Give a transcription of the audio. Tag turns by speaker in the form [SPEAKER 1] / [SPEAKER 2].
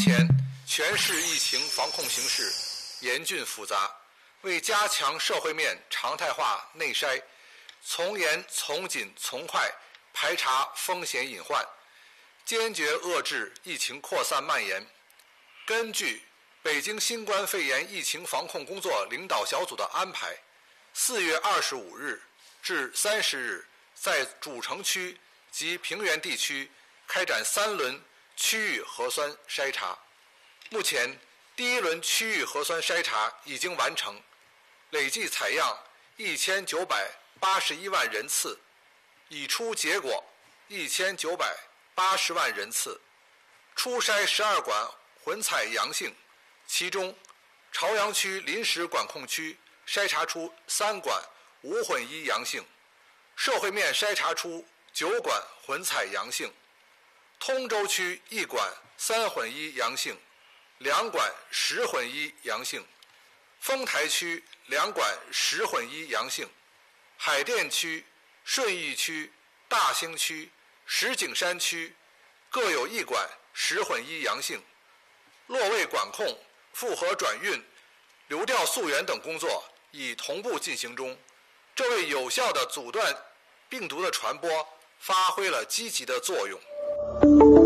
[SPEAKER 1] 前全市疫情防控形势严峻复杂，为加强社会面常态化内筛，从严从紧从快排查风险隐患，坚决遏制疫情扩散蔓延，根据北京新冠肺炎疫情防控工作领导小组的安排，四月二十五日至三十日，在主城区及平原地区开展三轮区域核酸筛查。目前，第一轮区域核酸筛查已经完成，累计采样一千九百八十一万人次，已出结果一千九百八十万人次，初筛十二管混采阳性。其中，朝阳区临时管控区筛查出三管无混一阳性，社会面筛查出九管混采阳性，通州区一管三混一阳性，两管十混一阳性，丰台区两管十混一阳性，海淀区、顺义区、大兴区、石景山区各有一管十混一阳性，落位管控。复核转运、流调溯源等工作已同步进行中，这为有效的阻断病毒的传播发挥了积极的作用。Thank you.